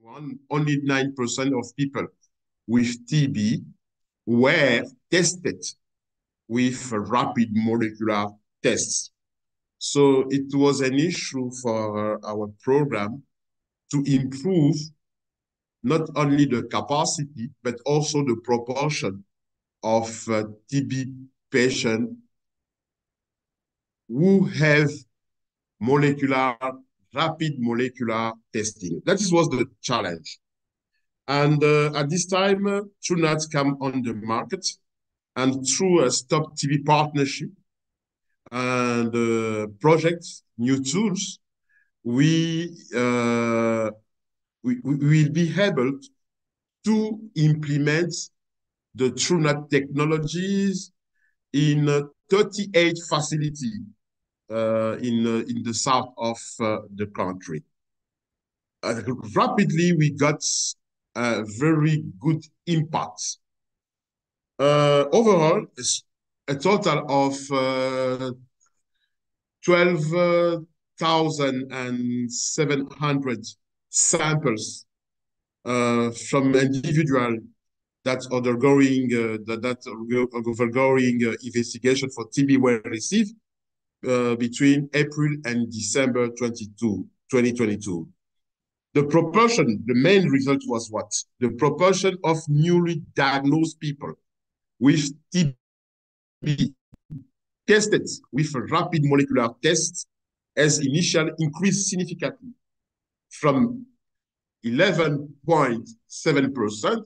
one, only 9% of people with TB were tested with rapid molecular tests. So it was an issue for our program to improve not only the capacity, but also the proportion of uh, TB patients who have molecular, rapid molecular testing. That was the challenge. And uh, at this time, uh, TrueNAT came on the market and through a Stop TB partnership and uh, projects, new tools, we, uh, we, we will be able to implement the TrueNAT technologies in uh, 38 facilities in, uh, in the south of uh, the country. rapidly, we got a very good impact. overall, a total of 12,700 samples uh, from individual that undergoing uh, that, that undergoing uh, investigation for TB were received uh, between April and December 22, 2022. The proportion, the main result was what? The proportion of newly diagnosed people with TB tested with rapid molecular test has initially increased significantly from 11.7%,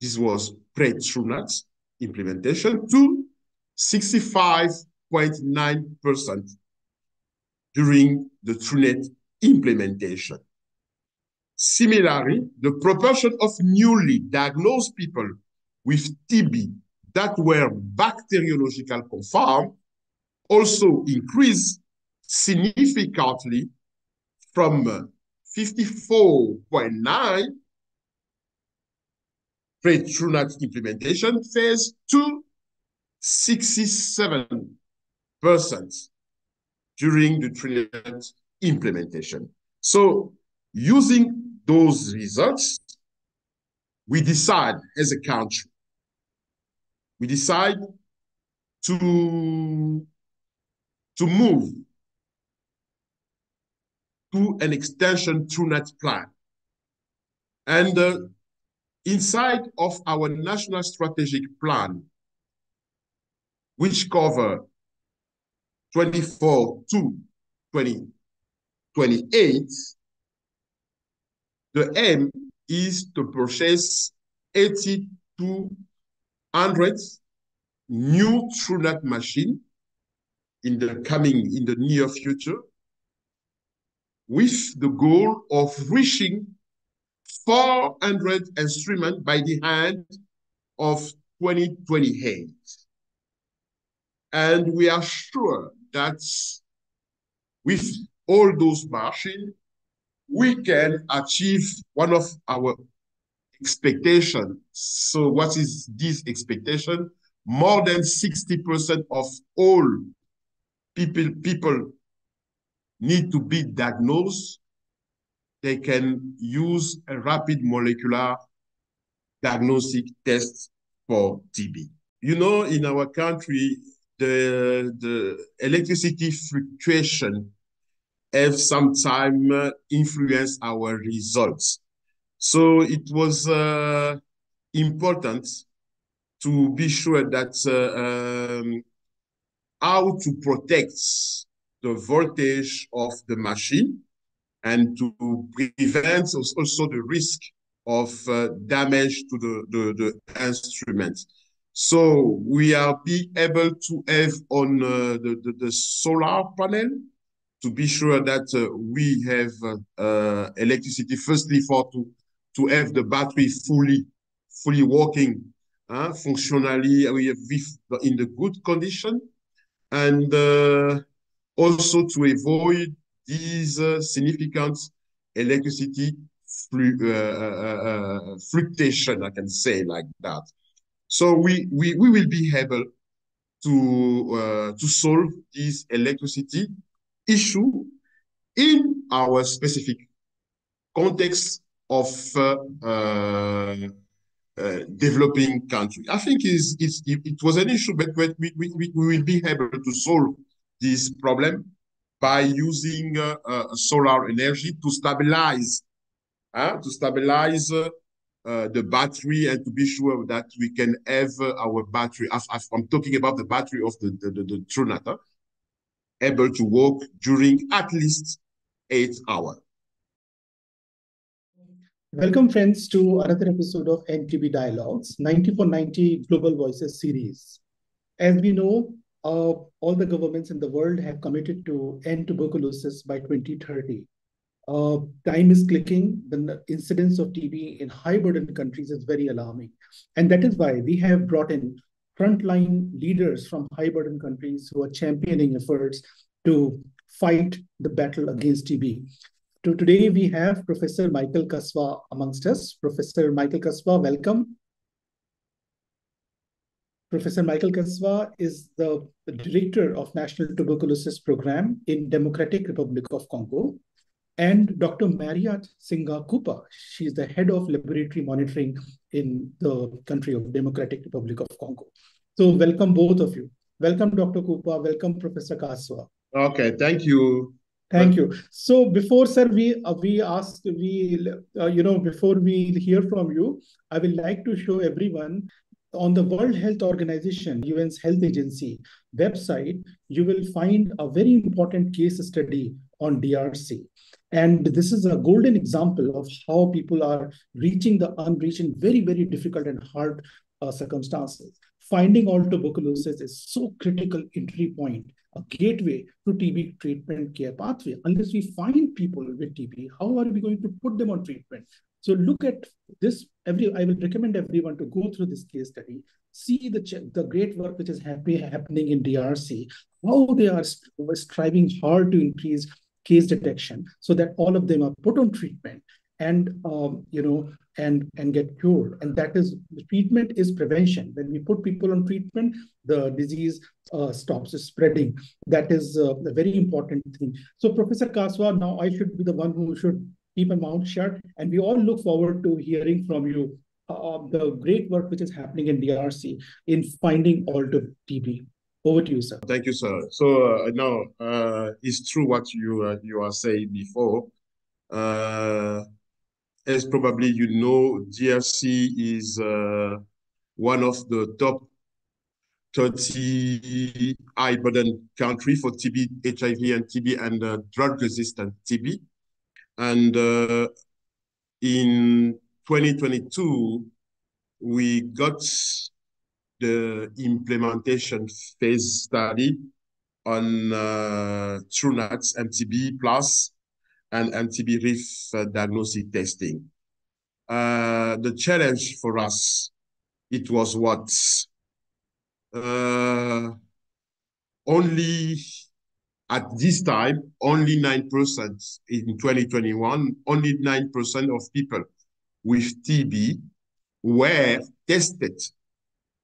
this was pre-TrueNAT implementation, to 65.9% during the TrueNAT implementation. Similarly, the proportion of newly diagnosed people with TB that were bacteriological confirmed also increased significantly from uh, 54.9 pre-TrueNAT implementation phase to 67% during the TrueNAT implementation. So using those results, we decide as a country, we decide to, to move to an extension TrueNAT plan. And uh, inside of our national strategic plan, which cover 24 to 2028, the aim is to purchase 8,200 new TrueNAT machine in the coming, in the near future, with the goal of reaching 400 instruments by the end of 2028. And we are sure that with all those machines, we can achieve one of our expectations. So what is this expectation? More than 60% of all people, people need to be diagnosed, they can use a rapid molecular diagnostic test for TB. You know, in our country, the, the electricity fluctuation have sometimes uh, influenced our results. So it was uh, important to be sure that uh, um, how to protect the voltage of the machine and to prevent also the risk of uh, damage to the, the, the instrument. So we are be able to have on uh, the, the, the, solar panel to be sure that uh, we have uh, electricity firstly for to, to have the battery fully fully working uh, functionally we have in the good condition and uh, also to avoid these uh, significant electricity flu uh, uh, uh, fluctuation, I can say like that. So we, we, we will be able to, to solve this electricity issue in our specific context of uh, uh, uh, developing country. I think is it was an issue, but we, we, we will be able to solve this problem by using uh, uh, solar energy to stabilize, to stabilize the battery and to be sure that we can have our battery. As, as I'm talking about the battery of the the, the, the TrueNAT, able to work during at least eight hours. Welcome, friends, to another episode of End TB Dialogues 9490 Global Voices series. As we know, uh, all the governments in the world have committed to end tuberculosis by 2030. Uh, time is clicking. The incidence of TB in high burden countries is very alarming. And that is why we have brought in frontline leaders from high burden countries who are championing efforts to fight the battle against TB. To today, we have Professor Michel Kaswa amongst us. Professor Michel Kaswa, welcome. Professor Michel Kaswa is the, the Director of National Tuberculosis Program in Democratic Republic of Congo. And Dr. Mariette Singa Kupa, she's the Head of Laboratory Monitoring in the country of Democratic Republic of Congo. So welcome both of you. Welcome, Dr. Kupa. Welcome, Professor Kaswa. Okay, thank you. Thank you. So before, sir, we uh, we asked we uh, you know before we hear from you, I would like to show everyone on the World Health Organization, UN's health agency website, you will find a very important case study on DRC. And this is a golden example of how people are reaching the unreached in very, very difficult and hard uh, circumstances. Finding all tuberculosis is so critical entry point a gateway to TB treatment care pathway. Unless we find people with TB, how are we going to put them on treatment? So look at this. Every I will recommend everyone to go through this case study, see the the great work which is happy, happening in DRC, how they are striving hard to increase case detection so that all of them are put on treatment and um, you know and and get cured. And that is treatment is prevention. When we put people on treatment the disease uh, stops spreading. That is uh, a very important thing. So professor kaswa now i should be the one who should keep my mouth shut and we all look forward to hearing from you uh, the great work which is happening in drc in finding all to tb over to you sir. Thank you sir. So uh, now uh, it's true what you uh, you are saying before. Uh, as probably you know, DRC is uh, one of the top 30 high burden country for TB, HIV and TB and uh, drug resistant TB. And uh, in 2022, we got the implementation phase study on uh, TrueNATs MTB plus and MTB-RIF uh, diagnostic testing. Uh, the challenge for us, it was what? Uh, only at this time, only 9% in 2021, only 9% of people with TB were tested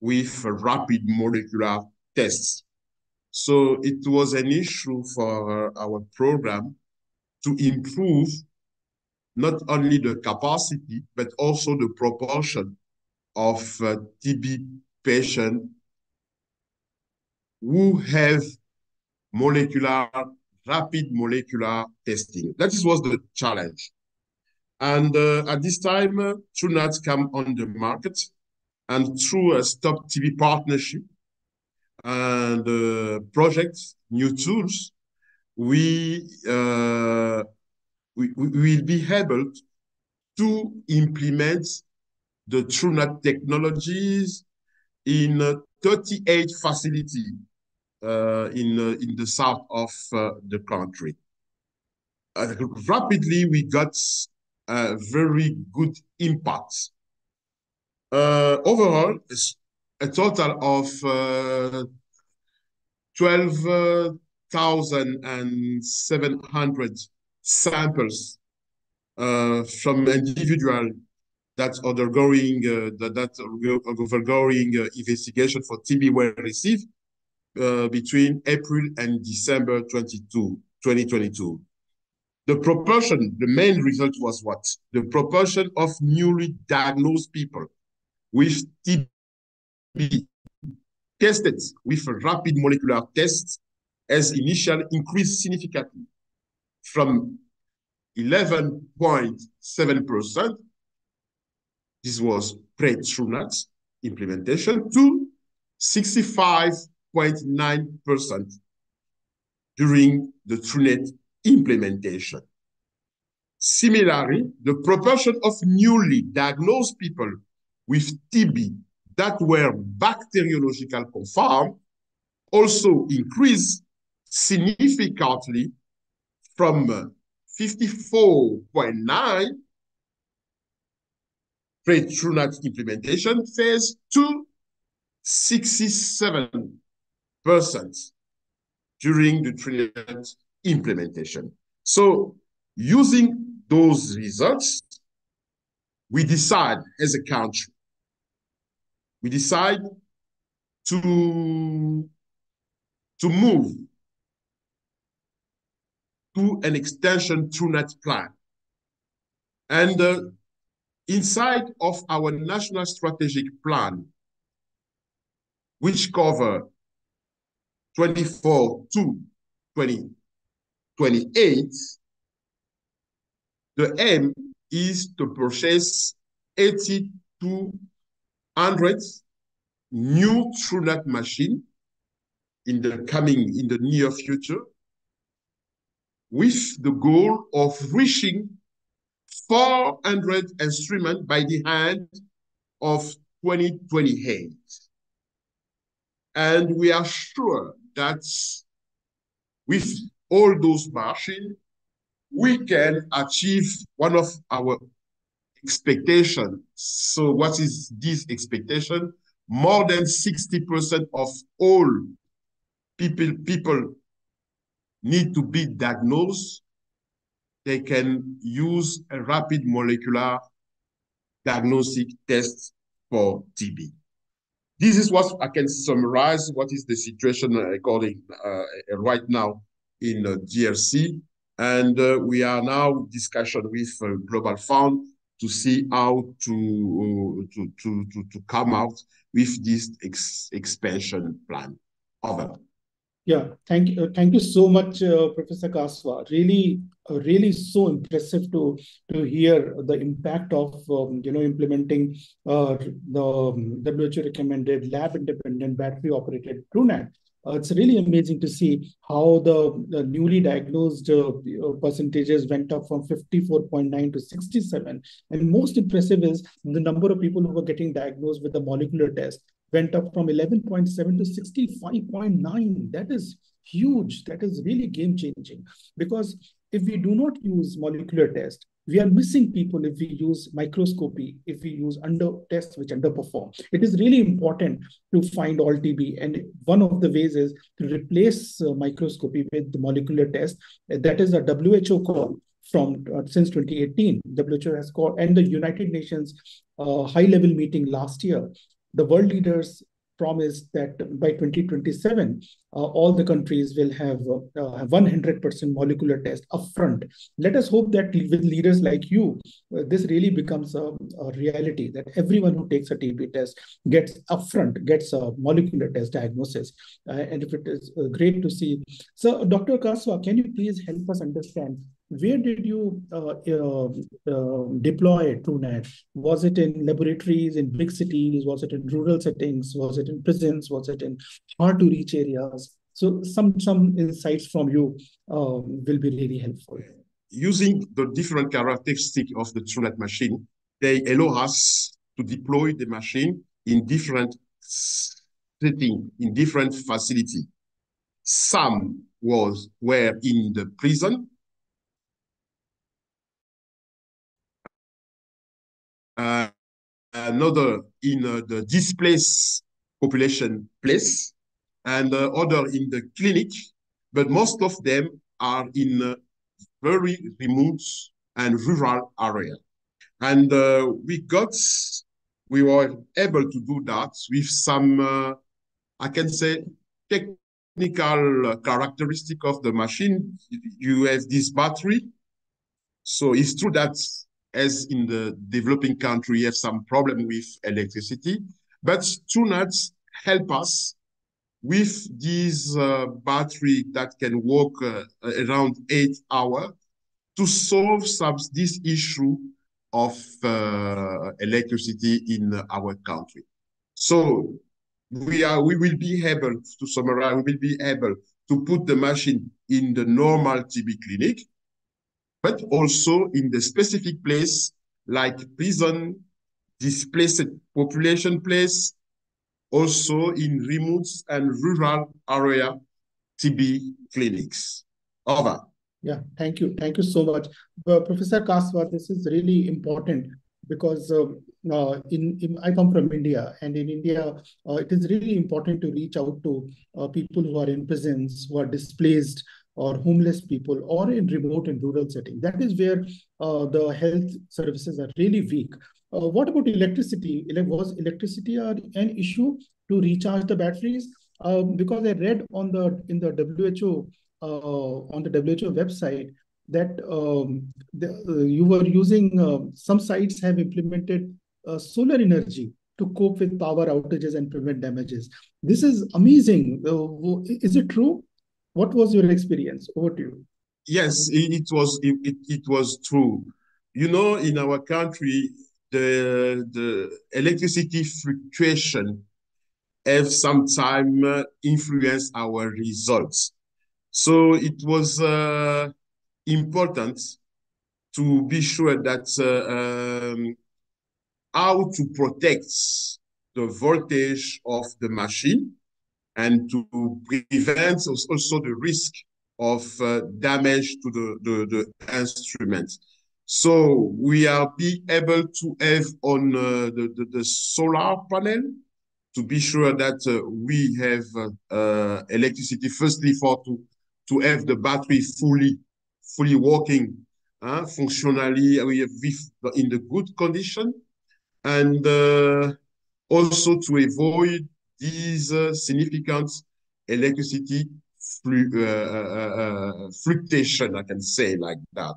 with rapid molecular tests. So it was an issue for our program to improve not only the capacity, but also the proportion of uh, TB patients who have molecular, rapid molecular testing. That is, was the challenge. And uh, at this time, uh, TrueNAT come on the market and through a Stop TB partnership and uh, projects, new tools, we, uh, we, we will be able to implement the TrueNAT technologies in uh, 38 facilities in, uh, in the south of uh, the country. Uh, rapidly, we got a very good impact. Uh, overall, a total of 12 1,700 samples uh, from individual that undergoing uh, that, that undergoing uh, investigation for TB were received uh, between April and December 22, 2022. the proportion, the main result was what? The proportion of newly diagnosed people with TB tested with a rapid molecular test has initially increased significantly from 11.7%, this was pre-TrueNAT implementation, to 65.9% during the TrueNAT implementation. Similarly, the proportion of newly diagnosed people with TB that were bacteriological confirmed also increased significantly from uh, 54.9 pre-TrueNAT implementation phase to 67% during the TrueNAT implementation. So using those results, we decide as a country, we decide to, to move to an extension TrueNAT plan. And uh, inside of our national strategic plan, which cover 24 to 2028, the aim is to purchase 80 to 100 new TrueNAT machine in the coming, in the near future, with the goal of reaching 400 instruments by the end of 2028. And we are sure that with all those machines, we can achieve one of our expectations. So what is this expectation? More than 60% of all people, people need to be diagnosed, they can use a rapid molecular diagnostic test for TB. This is what I can summarize what is the situation according uh, right now in uh, DRC. And uh, we are now discussion with uh, Global Fund to see how to, uh, to, to, to, to come out with this ex expansion plan. Over. Yeah, thank you, thank you so much, uh, Professor Kaswa. Really, uh, really so impressive to to hear the impact of um, you know implementing uh, the um, WHO recommended lab independent battery operated TrueNAT. Uh, it's really amazing to see how the, the newly diagnosed uh, percentages went up from 54.9 to 67. And most impressive is the number of people who were getting diagnosed with the molecular test went up from 11.7 to 65.9. That is huge. That is really game changing because if we do not use molecular test, we are missing people if we use microscopy, if we use under tests which underperform. It is really important to find all TB. And one of the ways is to replace uh, microscopy with the molecular test. That is a WHO call from uh, since 2018. WHO has called, and the United Nations uh, high level meeting last year the world leaders promised that by 2027, uh, all the countries will have uh, 100% molecular test upfront. Let us hope that with leaders like you, uh, this really becomes a, a, reality that everyone who takes a TB test gets upfront, gets a molecular test diagnosis. Uh, and if it is uh, great to see. So, Dr. Kaswa, can you please help us understand where did you uh, uh, deploy TrueNAT? Was it in laboratories in big cities? Was it in rural settings? Was it in prisons? Was it in hard to reach areas? So some some insights from you um, will be really helpful. Using the different characteristics of the TrueNAT machine, they allow us to deploy the machine in different setting, in different facility. Some was were in the prison, uh, another in uh, the displaced population place, and uh, other in the clinic, but most of them are in very remote and rural area. And uh, we got, we were able to do that with some, uh, I can say, technical characteristic of the machine. You have this battery So it's true that as in the developing country, have some problem with electricity, but Truenat help us with this uh, battery that can work uh, around eight hours to solve some this issue of uh, electricity in our country. So we are we will be able to summarize. We will be able to put the machine in the normal TB clinic, but also in the specific place like prison, displaced population place, also in remote and rural area TB clinics. Over. Yeah, thank you. Thank you so much. Uh, Professor Kaswa, this is really important because uh, uh, in, in, I come from India, and in India, uh, it is really important to reach out to uh, people who are in prisons, who are displaced, or homeless people, or in remote and rural setting. That is where uh, the health services are really weak. Uh, what about electricity? Was electricity an issue to recharge the batteries? because I read on the in the WHO on the WHO website that um, the, uh, you were using uh, some sites have implemented uh, solar energy to cope with power outages and prevent damages. This is amazing. is it true? What was your experience? Over to you. Yes, it, it was it, it, was true. You know, in our country, the the electricity fluctuation have sometimes uh, influenced our results. So it was uh, important to be sure that uh, um, how to protect the voltage of the machine and to prevent also the risk of uh, damage to the, the, the, instrument. So we are be able to have on uh, the, the, the, solar panel to be sure that uh, we have uh, electricity firstly for to, to have the battery fully fully working uh, functionally in the good condition and uh, also to avoid these uh, significant electricity flu uh, uh, uh, fluctuation, I can say like that.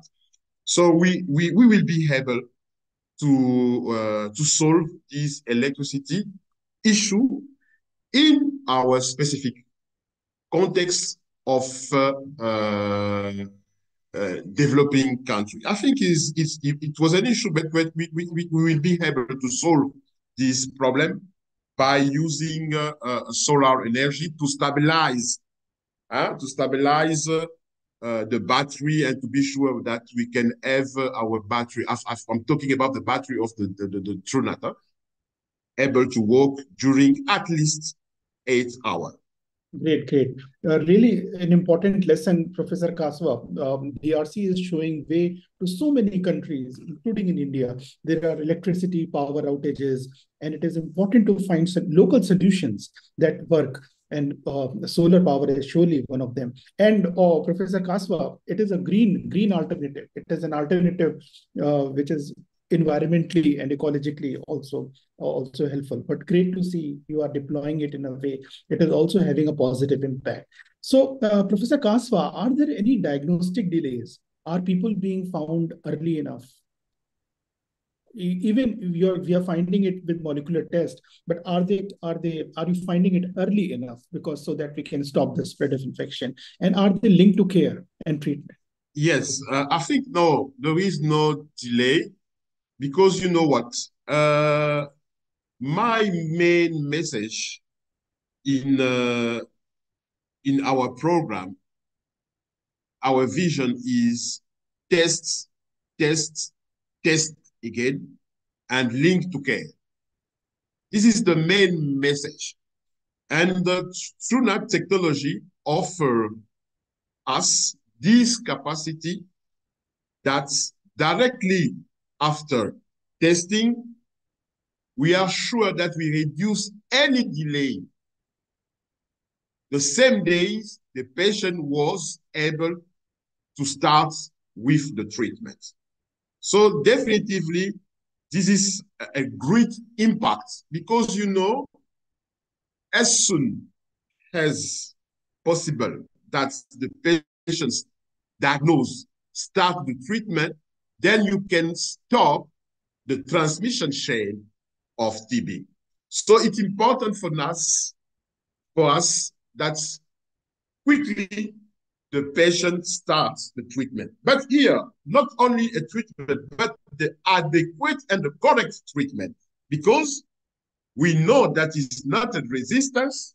So we, we, we will be able to, to solve this electricity issue in our specific context of uh, developing country. I think it's, it's, it was an issue, but we, we, we will be able to solve this problem by using uh, uh, solar energy to stabilize, uh, to stabilize uh, the battery and to be sure that we can have our battery. As, as I'm talking about the battery of the the, the, the Truenat, able to work during at least eight hours. Great, great. Uh, really an important lesson, Professor Kaswa. Um, DRC is showing way to so many countries, including in India. There are electricity power outages, and it is important to find some local solutions that work. And uh, solar power is surely one of them. And uh, Professor Kaswa, it is a green green alternative. It is an alternative uh, which is environmentally and ecologically also also helpful. But great to see you are deploying it in a way it is also having a positive impact. So uh, professor kaswa are there any diagnostic delays? Are people being found early enough? Even you're we are finding it with molecular test but are they are they are you finding it early enough because so that we can stop the spread of infection? And are they linked to care and treatment? Yes uh, i think no there is no delay because you know what? Uh, my main message in uh, in our program, our vision is test, test, test again, and link to care. This is the main message. And the Truenat technology offer us this capacity that directly after testing, we are sure that we reduce any delay. The same days the patient was able to start with the treatment. So definitively, this is a great impact because, you know, as soon as possible that the patient's diagnosed, start the treatment, then you can stop the transmission chain of TB. So it's important for us, for us that quickly the patient starts the treatment. But here, not only a treatment, but the adequate and the correct treatment, because we know that is not a resistance,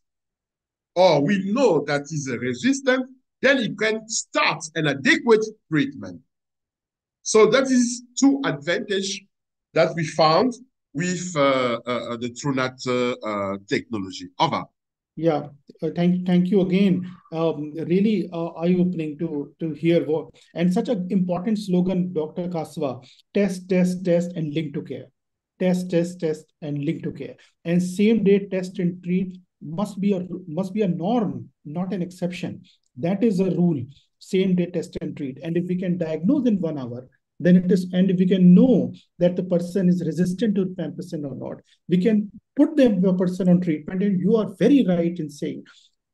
or we know that is a resistance, then you can start an adequate treatment. So that is two advantage that we found with uh, uh, the TrueNAT uh, technology. Over. Yeah, uh, thank thank you again. Um, really uh, eye-opening to to hear what and such an important slogan, Dr. Kaswa: test, test, test, and link to care. Test, test, test, and link to care. And same day test and treat must be a must be a norm, not an exception. That is a rule. Same day test and treat. And if we can diagnose in one hour, then it is, and if we can know that the person is resistant to rifampicin or not, we can put the person on treatment. And you are very right in saying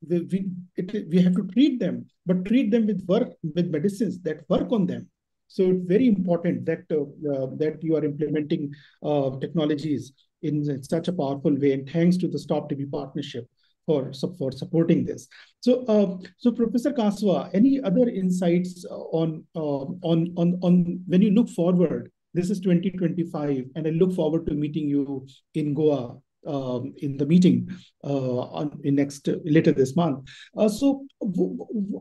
we, we, it, we have to treat them, but treat them with work, with medicines that work on them. So it's very important that uh, uh, that you are implementing uh, technologies in such a powerful way. And thanks to the Stop TB partnership for, for supporting this. So, uh, so Professor Kaswa, any other insights on, uh, on, on, on when you look forward, this is 2025, and I look forward to meeting you in Goa um, in the meeting uh, on in next later this month. Uh, so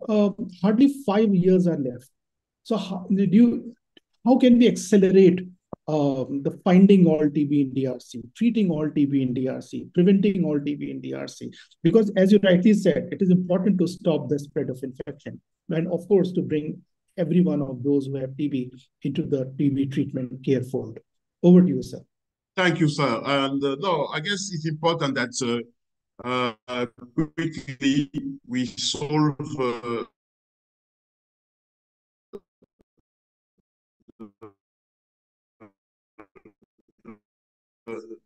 uh, hardly five years are left. So how do you how can we accelerate um, the finding all TB in DRC, treating all TB in DRC, preventing all TB in DRC. Because as you rightly said, it is important to stop the spread of infection. And of course, to bring every one of those who have TB into the TB treatment care fold. Over to you, sir. Thank you, sir. And uh, no, I guess it's important that uh, uh, quickly we solve uh,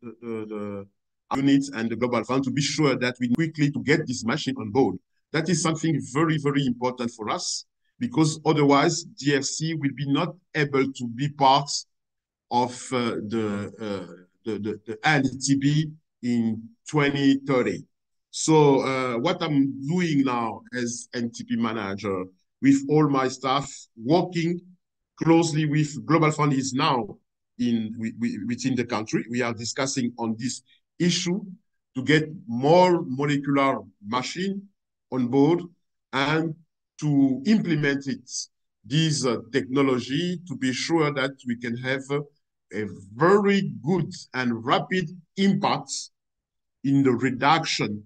the, units and the global fund to be sure that we quickly to get this machine on board. That is something very, very important for us because otherwise DRC will be not able to be part of uh, the, uh, the, the, the LTB in 2030. So uh, what I'm doing now as NTP manager with all my staff, working closely with Global Fund is now in within the country. We are discussing on this issue to get more molecular machine on board and to implement it, this uh, technology to be sure that we can have a very good and rapid impact in the reduction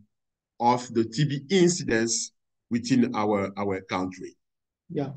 of the TB incidence within our, our country. Yeah,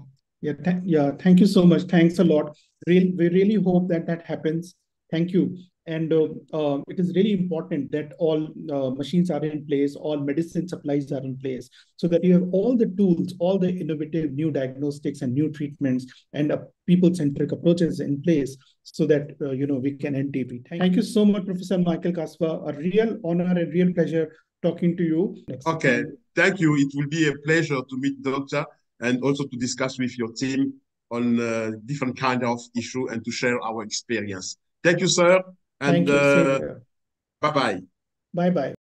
yeah, th yeah. Thank you so much. Thanks a lot. Real, we really hope that that happens. Thank you. And uh, uh, it is really important that all uh, machines are in place, all medicine supplies are in place, so that you have all the tools, all the innovative new diagnostics and new treatments and people-centric approaches in place, so that uh, you know we can end TB. Thank, Thank you so much, Professor Michel Kaswa. A real honor and real pleasure talking to you. Okay, thank you. It will be a pleasure to meet Doctor and also to discuss with your team on uh, different kind of issue and to share our experience. Thank you, sir. And uh, bye-bye. Bye-bye.